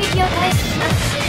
撃を開始します。